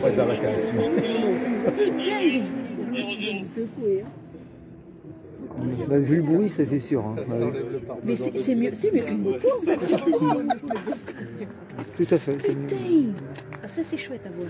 Pas dans la case. Bah, vu le bruit, ça c'est sûr. hein. Mais c'est mieux, c'est mieux qu'une moto. Tout à fait. c'est mieux. Ah, ça c'est chouette à voir.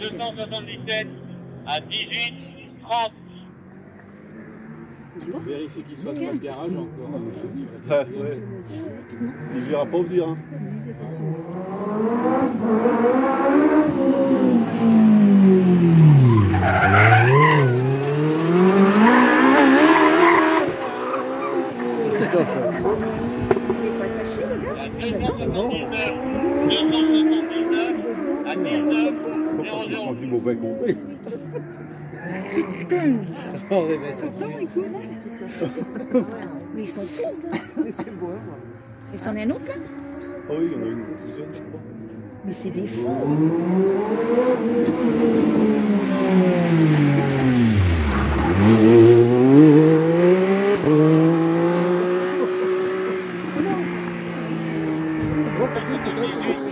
Deux 277 à 18, 30. Vérifier qu'il soit dans le garage encore. Ah, ouais. Il ne verra pas venir. Hein. Christophe. À sens du mauvais côté. Mais ils sont fous. Mais c'est beau, hein, moi. Et c'en est un autre, là ah oui, il y en a une douzaine, je crois. Mais c'est des fous. Oh non.